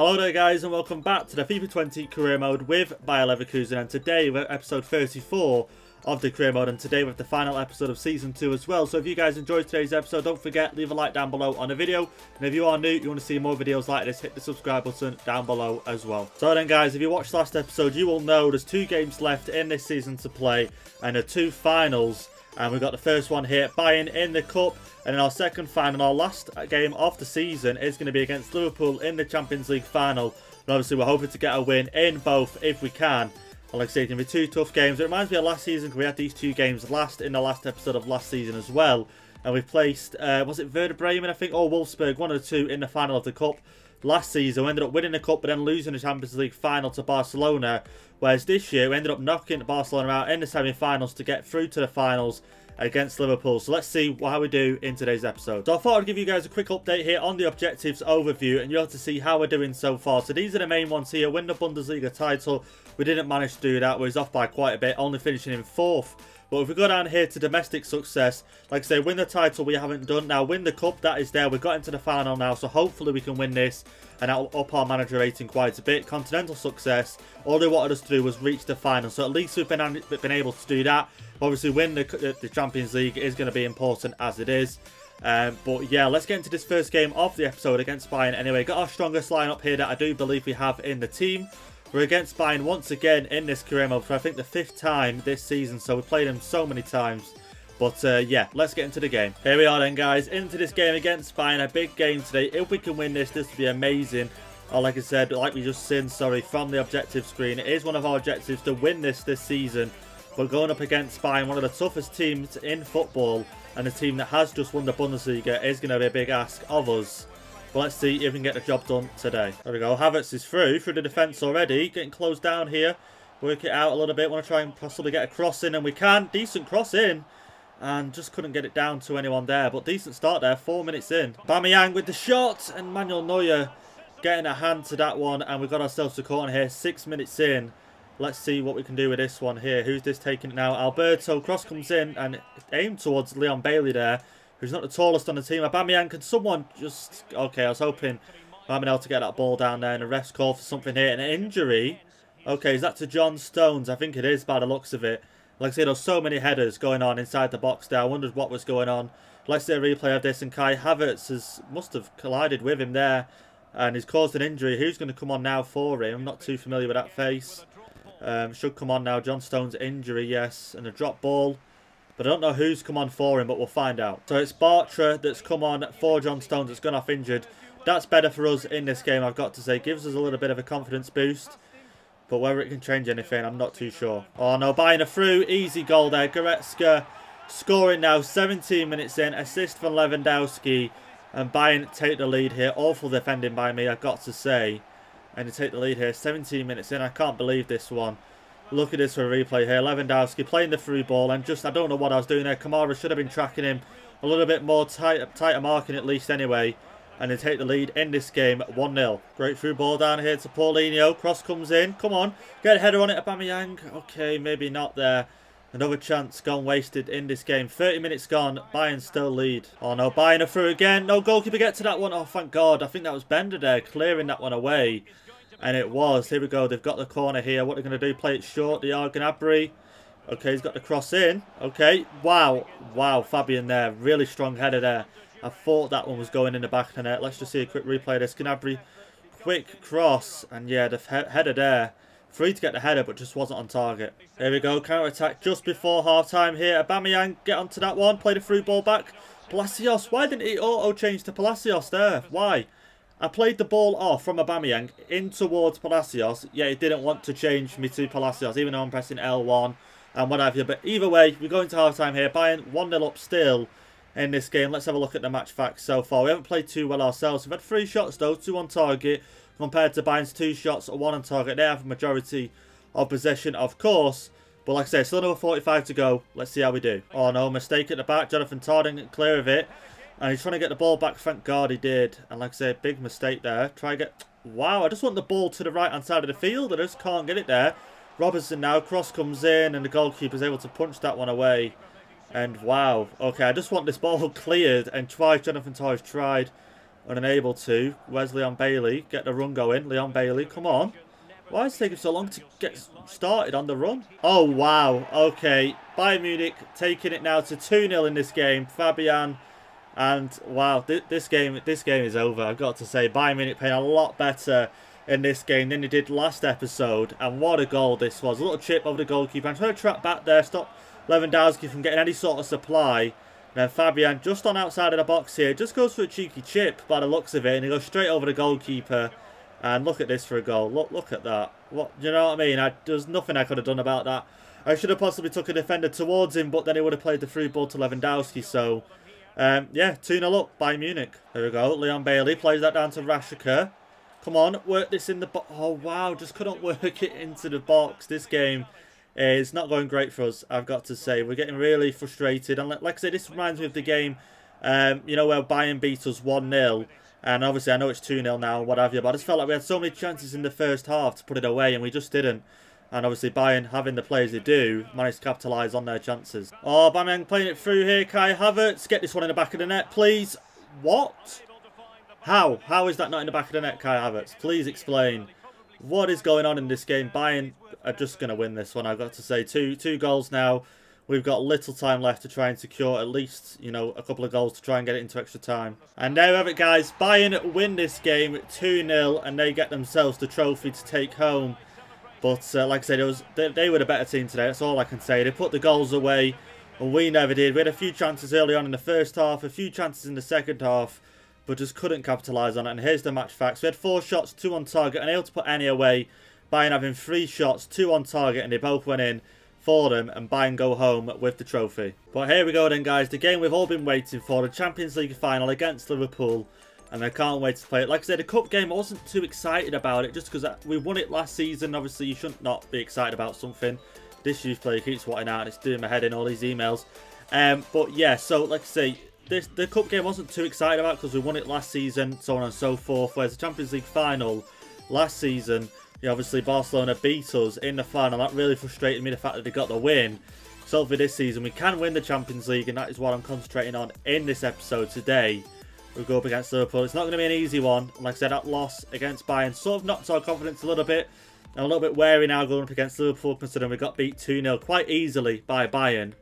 Hello there guys and welcome back to the FIFA 20 career mode with Bayer Leverkusen and today we're episode 34 of the career mode and today with the final episode of season 2 as well. So if you guys enjoyed today's episode don't forget leave a like down below on the video and if you are new you want to see more videos like this hit the subscribe button down below as well. So then guys if you watched last episode you will know there's two games left in this season to play and the two finals and we've got the first one here, Bayern in the Cup. And in our second final, our last game of the season is going to be against Liverpool in the Champions League final. And obviously, we're hoping to get a win in both if we can. And like I say, it's going to be two tough games. It reminds me of last season because we had these two games last in the last episode of last season as well. And we placed, uh, was it Werder Bremen, I think, or Wolfsburg, one of the two in the final of the Cup last season. We ended up winning the Cup but then losing the Champions League final to Barcelona. Whereas this year we ended up knocking Barcelona out in the semi-finals to get through to the finals against Liverpool. So let's see how we do in today's episode. So I thought I'd give you guys a quick update here on the objectives overview and you'll have to see how we're doing so far. So these are the main ones here. Win the Bundesliga title. We didn't manage to do that. We was off by quite a bit, only finishing in fourth. But if we go down here to domestic success, like I say, win the title we haven't done. Now win the cup, that is there. We've got into the final now, so hopefully we can win this and that'll up our manager rating quite a bit. Continental success, all they wanted us to do was reach the final. So at least we've been, been able to do that. Obviously win the, the Champions League is going to be important as it is. Um, but yeah, let's get into this first game of the episode against Bayern. Anyway, got our strongest lineup here that I do believe we have in the team. We're against Bayern once again in this career mode for I think the fifth time this season. So we've played them so many times. But uh, yeah, let's get into the game. Here we are then guys, into this game against Bayern. A big game today. If we can win this, this would be amazing. Like I said, like we just seen, sorry, from the objective screen. It is one of our objectives to win this this season. We're going up against Bayern, one of the toughest teams in football. And a team that has just won the Bundesliga is going to be a big ask of us. But let's see if we can get the job done today. There we go. Havertz is through, through the defence already. Getting closed down here. Work it out a little bit. Want to try and possibly get a cross in. And we can. Decent cross in. And just couldn't get it down to anyone there. But decent start there. Four minutes in. Bamiyang with the shot. And Manuel Neuer getting a hand to that one. And we've got ourselves a corner here. Six minutes in. Let's see what we can do with this one here. Who's this taking it now? Alberto. Cross comes in and aimed towards Leon Bailey there who's not the tallest on the team. Aubameyang, can someone just... Okay, I was hoping able to get that ball down there and a ref's call for something here. An injury. Okay, is that to John Stones? I think it is by the looks of it. Like I said, there's so many headers going on inside the box there. I wondered what was going on. Let's see a replay of this. And Kai Havertz has, must have collided with him there. And he's caused an injury. Who's going to come on now for him? I'm not too familiar with that face. Um, should come on now. John Stones injury, yes. And a drop ball. But I don't know who's come on for him, but we'll find out. So it's Bartra that's come on for John Stones that's gone off injured. That's better for us in this game, I've got to say. Gives us a little bit of a confidence boost. But whether it can change anything, I'm not too sure. Oh no, buying a through. Easy goal there. Goretzka scoring now. 17 minutes in. Assist from Lewandowski. And Bayern take the lead here. Awful defending by me, I've got to say. And to take the lead here. 17 minutes in. I can't believe this one. Look at this for a replay here. Lewandowski playing the through ball. And just, I don't know what I was doing there. Kamara should have been tracking him a little bit more tight, tighter marking at least anyway. And they take the lead in this game 1-0. Great through ball down here to Paulinho. Cross comes in. Come on. Get a header on it, Aubameyang. Okay, maybe not there. Another chance gone wasted in this game. 30 minutes gone. Bayern still lead. Oh no, Bayern are through again. No goalkeeper get to that one. Oh, thank God. I think that was Bender there clearing that one away. And it was. Here we go. They've got the corner here. What are they're going to do, play it short. The Gnabry. Okay, he's got the cross in. Okay. Wow. Wow, Fabian there. Really strong header there. I thought that one was going in the back of the net. Let's just see a quick replay of this. Gnabry, quick cross. And yeah, the he header there. Free to get the header, but just wasn't on target. Here we go. Counter-attack just before half-time here. Aubameyang, get onto that one. Play the through ball back. Palacios. Why didn't he auto-change to Palacios there? Why? I played the ball off from Aubameyang in towards Palacios. Yeah, it didn't want to change me to Palacios, even though I'm pressing L1 and what have you. But either way, we're going to half-time here. Bayern 1-0 up still in this game. Let's have a look at the match facts so far. We haven't played too well ourselves. We've had three shots, though, two on target, compared to Bayern's two shots, one on target. They have a majority of possession, of course. But like I say, still another 45 to go. Let's see how we do. Oh, no, mistake at the back. Jonathan Tarding clear of it. And he's trying to get the ball back. Thank God he did. And like I say, big mistake there. Try to get... Wow, I just want the ball to the right-hand side of the field. I just can't get it there. Robertson now. Cross comes in. And the goalkeeper's able to punch that one away. And wow. Okay, I just want this ball cleared. And twice Jonathan Torres tried. and unable to. Where's Leon Bailey? Get the run going. Leon Bailey, come on. Why is it taking so long to get started on the run? Oh, wow. Okay. Bayern Munich taking it now to 2-0 in this game. Fabian and wow, th this game this game is over. I've got to say, Bayern Munich playing a lot better in this game than they did last episode. And what a goal this was. A little chip over the goalkeeper. I'm trying to trap back there, stop Lewandowski from getting any sort of supply. Then Fabian, just on outside of the box here, just goes for a cheeky chip by the looks of it. And he goes straight over the goalkeeper. And look at this for a goal. Look look at that. What you know what I mean? I, there's nothing I could have done about that. I should have possibly took a defender towards him, but then he would have played the free ball to Lewandowski. So, um, yeah, 2-0 up by Munich. There we go. Leon Bailey plays that down to Rashica. Come on, work this in the box. Oh, wow, just couldn't work it into the box. This game is not going great for us, I've got to say. We're getting really frustrated. And like I said, this reminds me of the game, um, you know, where Bayern beat us 1-0. And obviously, I know it's 2-0 now, what have you. But I just felt like we had so many chances in the first half to put it away, and we just didn't. And obviously, Bayern, having the players they do, managed to capitalise on their chances. Oh, Bameng playing it through here. Kai Havertz, get this one in the back of the net, please. What? How? How is that not in the back of the net, Kai Havertz? Please explain. What is going on in this game? Bayern are just going to win this one, I've got to say. Two, two goals now. We've got little time left to try and secure at least, you know, a couple of goals to try and get it into extra time. And there we have it, guys. Bayern win this game 2-0, and they get themselves the trophy to take home. But uh, like I said, it was they, they, were the better team today. That's all I can say. They put the goals away, and we never did. We had a few chances early on in the first half, a few chances in the second half, but just couldn't capitalise on it. And here's the match facts. We had four shots, two on target, and able to put any away. Bayern having three shots, two on target, and they both went in for them and Bayern go home with the trophy. But here we go then guys, the game we've all been waiting for, the Champions League final against Liverpool. And I can't wait to play it. Like I said, the cup game, I wasn't too excited about it just because we won it last season. Obviously, you shouldn't not be excited about something. This youth player keeps swatting out and it's doing my head in all these emails. Um, but yeah, so like I say, this the cup game wasn't too excited about because we won it last season, so on and so forth. Whereas the Champions League final last season, yeah, obviously Barcelona beat us in the final. That really frustrated me, the fact that they got the win. So for this season, we can win the Champions League, and that is what I'm concentrating on in this episode today. We'll go up against Liverpool. It's not going to be an easy one. Like I said, that loss against Bayern sort of knocked our confidence a little bit. I'm a little bit wary now going up against Liverpool, considering we got beat 2-0 quite easily by Bayern.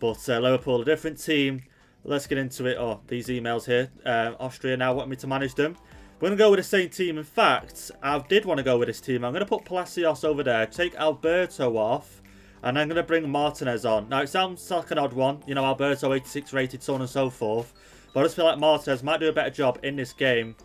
But uh, Liverpool, a different team. Let's get into it. Oh, these emails here. Uh, Austria now want me to manage them. We're going to go with the same team. In fact, I did want to go with this team. I'm going to put Palacios over there, take Alberto off, and I'm going to bring Martinez on. Now, it sounds like an odd one. You know, Alberto 86 rated, so on and so forth. But I just feel like Martinez might do a better job in this game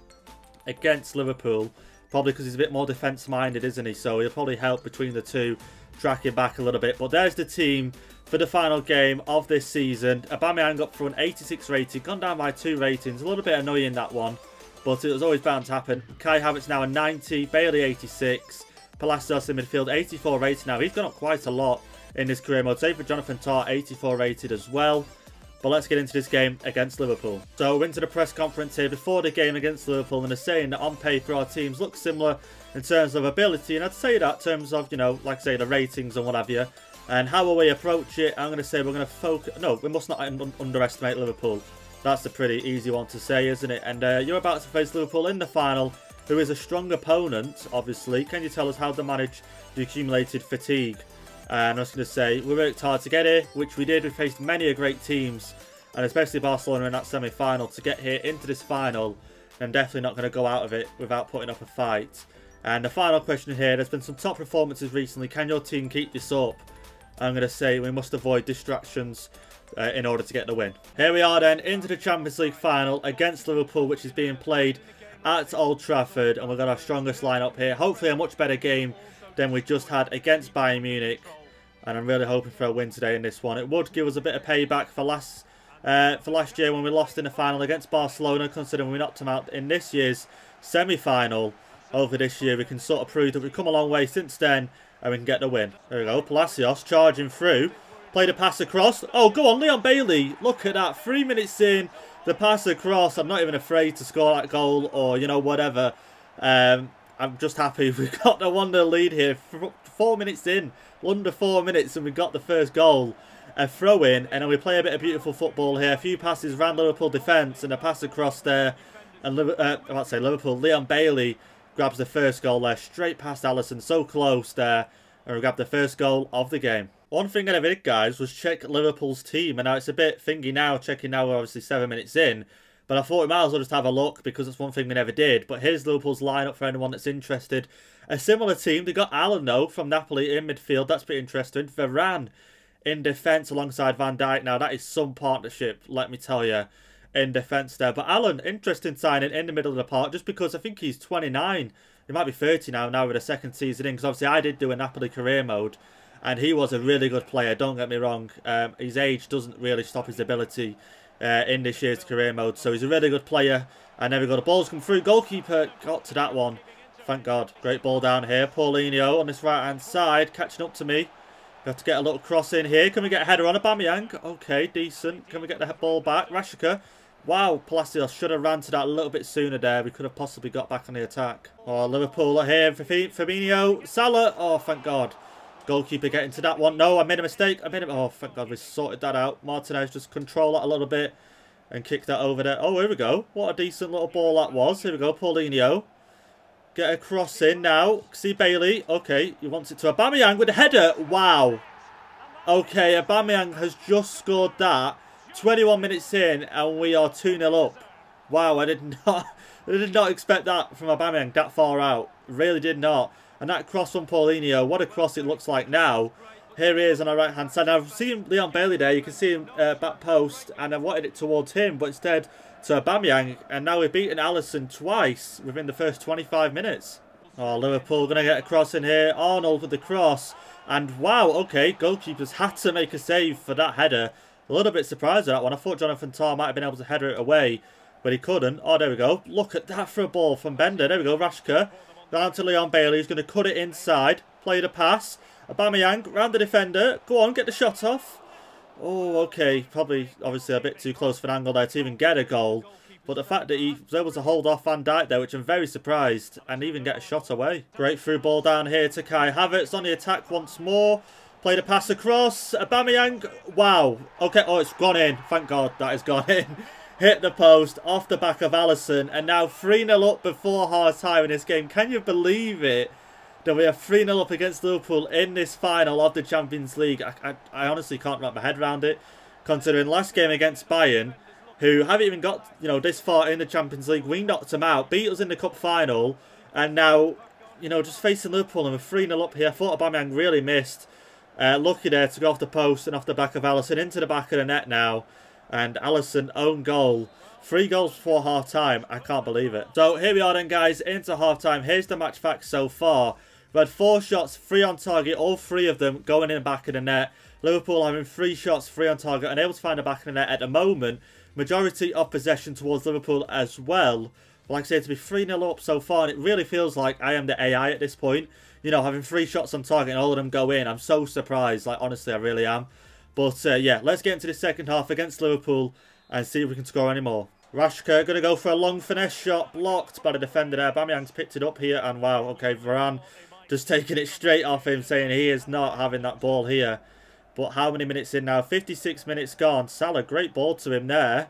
against Liverpool. Probably because he's a bit more defence-minded, isn't he? So he'll probably help between the two, tracking back a little bit. But there's the team for the final game of this season. Aubameyang up for an 86 rating, gone down by two ratings. A little bit annoying, that one but it was always bound to happen. Kai Havertz now a 90, Bailey 86, Palacios in midfield 84 rated now. He's gone up quite a lot in his career mode. Save for Jonathan Tah 84 rated as well. But let's get into this game against Liverpool. So we're into the press conference here before the game against Liverpool and they're saying that on paper our teams look similar in terms of ability. And I'd say that in terms of, you know, like say, the ratings and what have you. And how will we approach it? I'm going to say we're going to focus... No, we must not un underestimate Liverpool. That's a pretty easy one to say, isn't it? And uh, you're about to face Liverpool in the final, who is a strong opponent, obviously. Can you tell us how to manage the accumulated fatigue? And I was going to say, we worked hard to get here, which we did. We faced many great teams, and especially Barcelona in that semi-final. To get here into this final, I'm definitely not going to go out of it without putting up a fight. And the final question here, there's been some top performances recently. Can your team keep this up? I'm going to say we must avoid distractions uh, in order to get the win. Here we are then into the Champions League final against Liverpool, which is being played at Old Trafford. And we've got our strongest lineup here. Hopefully a much better game than we just had against Bayern Munich. And I'm really hoping for a win today in this one. It would give us a bit of payback for last uh, for last year when we lost in the final against Barcelona, considering we knocked them out in this year's semi-final. Over this year, we can sort of prove that we've come a long way since then, and we can get the win. There we go, Palacios charging through. Played a pass across. Oh, go on, Leon Bailey. Look at that. Three minutes in, the pass across. I'm not even afraid to score that goal or, you know, whatever. Um, I'm just happy we've got the one lead here. Four minutes in, under four minutes, and we've got the first goal. A throw in, and then we play a bit of beautiful football here. A few passes around Liverpool defence, and a pass across there. And uh, I might say Liverpool, Leon Bailey grabs the first goal there, straight past Alisson, so close there, and we grabbed the first goal of the game. One thing I did, guys, was check Liverpool's team, and now it's a bit thingy now, checking now obviously seven minutes in, but I thought we might as well just have a look, because it's one thing we never did. But here's Liverpool's lineup for anyone that's interested. A similar team, they got Allan, though, from Napoli in midfield, that's pretty interesting. Varane in defence alongside Van Dijk. Now, that is some partnership, let me tell you in defence there. But Allan, interesting signing in the middle of the park just because I think he's 29. He might be 30 now, now with a second season in. Because obviously I did do a Napoli career mode. And he was a really good player, don't get me wrong. Um, his age doesn't really stop his ability uh, in this year's career mode. So he's a really good player. And never got a balls come through. Goalkeeper got to that one. Thank God. Great ball down here. Paulinho on this right-hand side, catching up to me. Got to get a little cross in here. Can we get a header on Aubameyang? Okay, decent. Can we get the ball back? Rashica Wow, Palacios should have ran to that a little bit sooner there. We could have possibly got back on the attack. Oh, Liverpool are here. Fabinho. Salah. Oh, thank God. Goalkeeper getting to that one. No, I made a mistake. I made a... Oh, thank God we sorted that out. Martinez just control that a little bit and kick that over there. Oh, here we go. What a decent little ball that was. Here we go, Paulinho. Get a cross in now. See Bailey. Okay, he wants it to Aubameyang with a header. Wow. Okay, Aubameyang has just scored that 21 minutes in and we are 2-0 up. Wow, I did not I did not expect that from Aubameyang that far out. Really did not. And that cross from Paulinho, what a cross it looks like now. Here he is on our right hand side. Now, I've seen Leon Bailey there. You can see him uh, back post and I wanted it towards him, but instead to Aubameyang. And now we've beaten Alisson twice within the first 25 minutes. Oh, Liverpool going to get a cross in here. Arnold with the cross. And wow, okay, goalkeepers had to make a save for that header. A little bit surprised at that one. I thought Jonathan Tah might have been able to header it away, but he couldn't. Oh, there we go. Look at that for a ball from Bender. There we go. Rashica down to Leon Bailey. He's going to cut it inside. Play the pass. Aubameyang round the defender. Go on, get the shot off. Oh, okay. Probably, obviously, a bit too close for an angle there to even get a goal. But the fact that he was able to hold off Van Dijk there, which I'm very surprised, and even get a shot away. Great through ball down here to Kai Havertz on the attack once more. Played a pass across. Aubameyang. Wow. Okay. Oh, it's gone in. Thank God that has gone in. Hit the post off the back of Alisson, And now 3-0 up before half time in this game. Can you believe it? That we are 3-0 up against Liverpool in this final of the Champions League. I, I, I honestly can't wrap my head around it. Considering last game against Bayern, who haven't even got you know this far in the Champions League, we knocked them out, beat us in the cup final, and now you know just facing Liverpool and we're 3 0 up here. I thought Aubameyang really missed. Uh, lucky there to go off the post and off the back of Alisson into the back of the net now. And Alisson own goal. Three goals before half time. I can't believe it. So here we are then guys into half time. Here's the match facts so far. We had four shots, three on target, all three of them going in the back of the net. Liverpool having three shots, three on target, unable to find the back of the net at the moment. Majority of possession towards Liverpool as well. Like I said, to be 3-0 up so far, and it really feels like I am the AI at this point you know, having three shots on target and all of them go in. I'm so surprised. Like, honestly, I really am. But, uh, yeah, let's get into the second half against Liverpool and see if we can score any more. Rashica going to go for a long finesse shot, blocked by the defender there. Bamiyang's picked it up here, and wow, okay, Varane just taking it straight off him, saying he is not having that ball here. But how many minutes in now? 56 minutes gone. Salah, great ball to him there.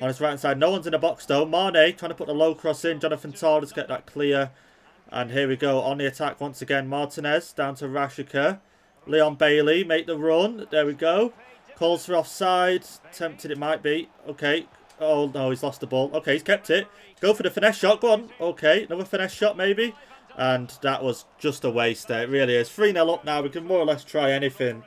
On his right side, no one's in the box though. Mane trying to put the low cross in. Jonathan let's get that clear. And here we go on the attack once again. Martinez down to Rashica. Leon Bailey make the run. There we go. Calls for offside. Tempted it might be. Okay. Oh, no, he's lost the ball. Okay, he's kept it. Go for the finesse shot. Go on. Okay, another finesse shot maybe. And that was just a waste there. It really is. 3-0 up now. We can more or less try anything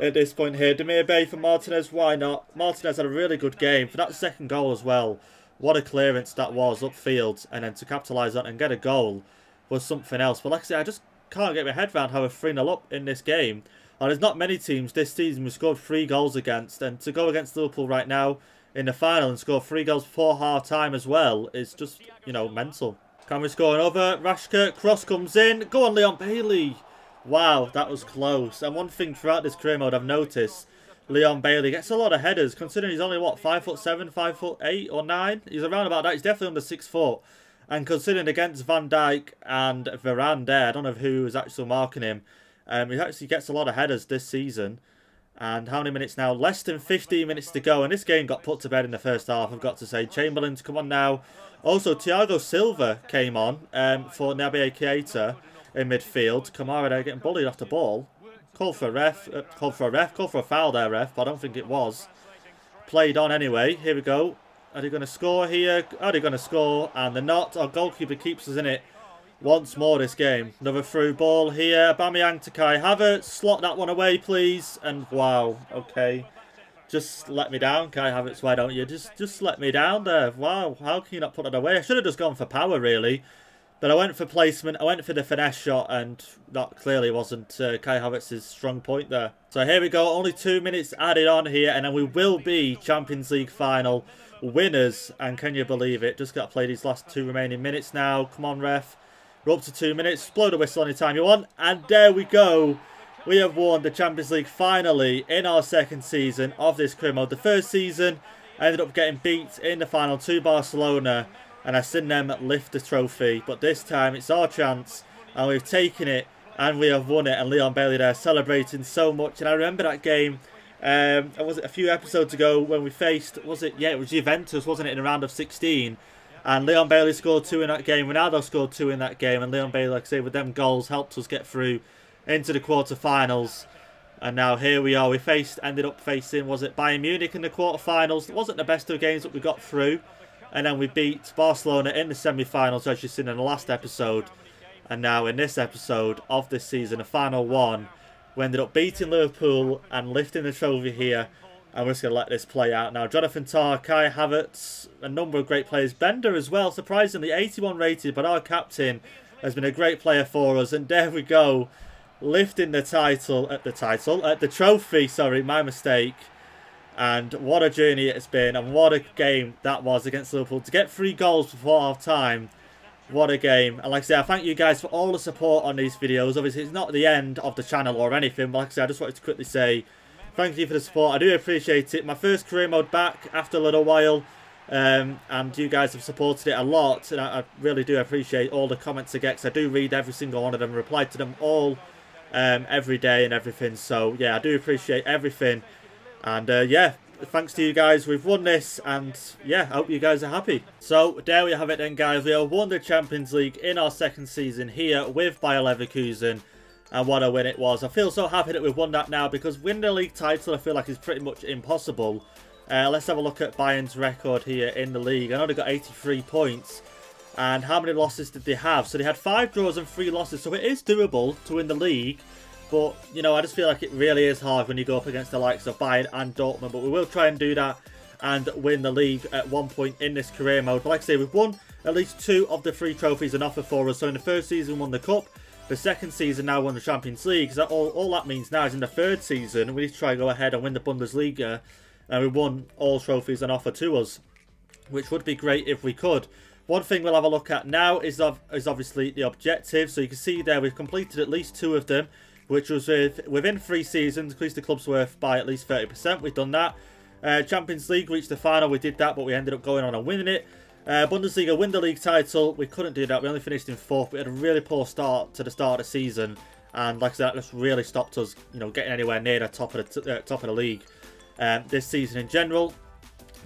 at this point here. Demirbay for Martinez. Why not? Martinez had a really good game. For that second goal as well. What a clearance that was upfield. And then to capitalise on and get a goal was something else. But like I said, I just can't get my head around how we're 3 0 up in this game. And there's not many teams this season we scored three goals against. And to go against Liverpool right now in the final and score three goals before half time as well is just, you know, mental. Can we score another? Rashica, cross comes in. Go on, Leon Bailey. Wow, that was close. And one thing throughout this career mode I've noticed, Leon Bailey gets a lot of headers, considering he's only, what, 5 foot 7, 5 foot 8 or 9? He's around about that. He's definitely under 6 foot. And considering against Van Dijk and Varane there, I don't know who was actually marking him. Um, he actually gets a lot of headers this season. And how many minutes now? Less than 15 minutes to go. And this game got put to bed in the first half, I've got to say. Chamberlain come on now. Also, Thiago Silva came on um, for Naby Keita in midfield. Kamara there getting bullied off the ball. Called for a ref, uh, called for a ref, called for a foul there, ref, but I don't think it was. Played on anyway. Here we go. Are they going to score here? Are they going to score? And they're not. Our goalkeeper keeps us in it once more this game. Another through ball here. Aubameyang to Kai Havertz. Slot that one away, please. And wow, okay. Just let me down, Kai Havertz, why don't you? Just just let me down there. Wow, how can you not put that away? I should have just gone for power, really. But I went for placement, I went for the finesse shot, and that clearly wasn't uh, Kai Havertz's strong point there. So here we go, only two minutes added on here, and then we will be Champions League final winners. And can you believe it? Just got to play these last two remaining minutes now. Come on, ref. We're up to two minutes. Blow the whistle anytime you want. And there we go. We have won the Champions League finally in our second season of this career mode. The first season, ended up getting beat in the final to Barcelona. And I've seen them lift the trophy. But this time, it's our chance. And we've taken it. And we have won it. And Leon Bailey there celebrating so much. And I remember that game um, was it a few episodes ago when we faced, was it, yeah, it was Juventus, wasn't it, in a round of 16. And Leon Bailey scored two in that game. Ronaldo scored two in that game. And Leon Bailey, like I say, with them goals, helped us get through into the quarterfinals. And now here we are. We faced, ended up facing, was it Bayern Munich in the quarterfinals? It wasn't the best of games that we got through. And then we beat Barcelona in the semi-finals, as you've seen in the last episode. And now in this episode of this season, the final one, we ended up beating Liverpool and lifting the trophy here. And we're just going to let this play out now. Jonathan Tah, Kai Havertz, a number of great players. Bender as well, surprisingly 81 rated, but our captain has been a great player for us. And there we go, lifting the title, at the title, at the trophy, sorry, my mistake. And what a journey it's been, and what a game that was against Liverpool. To get three goals before half time what a game. And like I say, I thank you guys for all the support on these videos. Obviously, it's not the end of the channel or anything. But like I say, I just wanted to quickly say thank you for the support. I do appreciate it. My first career mode back after a little while. Um, and you guys have supported it a lot. And I, I really do appreciate all the comments I get. Because I do read every single one of them. Reply to them all um, every day and everything. So, yeah, I do appreciate everything. And, uh, yeah, thanks to you guys, we've won this, and yeah, I hope you guys are happy. So, there we have it then, guys. We have won the Champions League in our second season here with Bayer Leverkusen, and what a win it was. I feel so happy that we've won that now, because winning the league title, I feel like is pretty much impossible. Uh, let's have a look at Bayern's record here in the league. I know they got 83 points. And how many losses did they have? So they had five draws and three losses. So it is doable to win the league. But, you know, I just feel like it really is hard when you go up against the likes of Bayern and Dortmund. But we will try and do that and win the league at one point in this career mode. But like I say, we've won at least two of the three trophies on offer for us. So in the first season, won the Cup. The second season now won the Champions League. So all, all that means now is in the third season, we need to try and go ahead and win the Bundesliga. And we won all trophies on offer to us. Which would be great if we could. One thing we'll have a look at now is, of, is obviously the objective. So you can see there we've completed at least two of them which was with, within three seasons, increased the club's worth by at least 30%. We've done that. Uh, Champions League reached the final, we did that, but we ended up going on and winning it. Uh, Bundesliga win the league title, we couldn't do that, we only finished in fourth. We had a really poor start to the start of the season, and like I said, that just really stopped us, you know, getting anywhere near the top of the, uh, top of the league um, this season in general.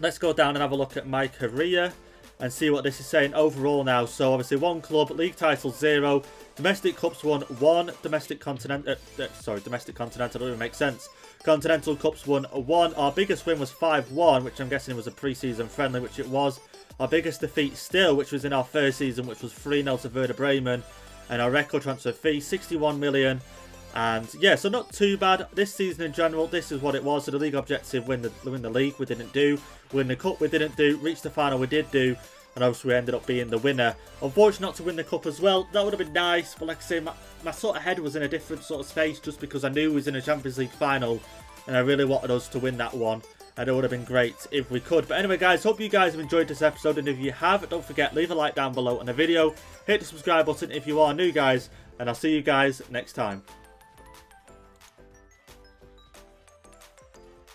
Let's go down and have a look at my career and see what this is saying overall now. So obviously one club, league title zero, domestic cups won one, domestic continent, uh, uh, sorry, domestic continental, doesn't even make sense. Continental Cups won one. Our biggest win was 5-1, which I'm guessing was a pre-season friendly, which it was. Our biggest defeat still, which was in our first season, which was 3-0 to Werder Bremen. And our record transfer fee, 61 million. And yeah, so not too bad. This season in general, this is what it was. So the league objective, win the win the league, we didn't do. Win the cup, we didn't do. Reach the final, we did do and obviously we ended up being the winner. Unfortunately not to win the cup as well, that would have been nice, but like I say, my, my sort of head was in a different sort of space just because I knew we was in a Champions League final, and I really wanted us to win that one. And it would have been great if we could. But anyway, guys, hope you guys have enjoyed this episode. And if you have, don't forget, leave a like down below on the video. Hit the subscribe button if you are new, guys. And I'll see you guys next time.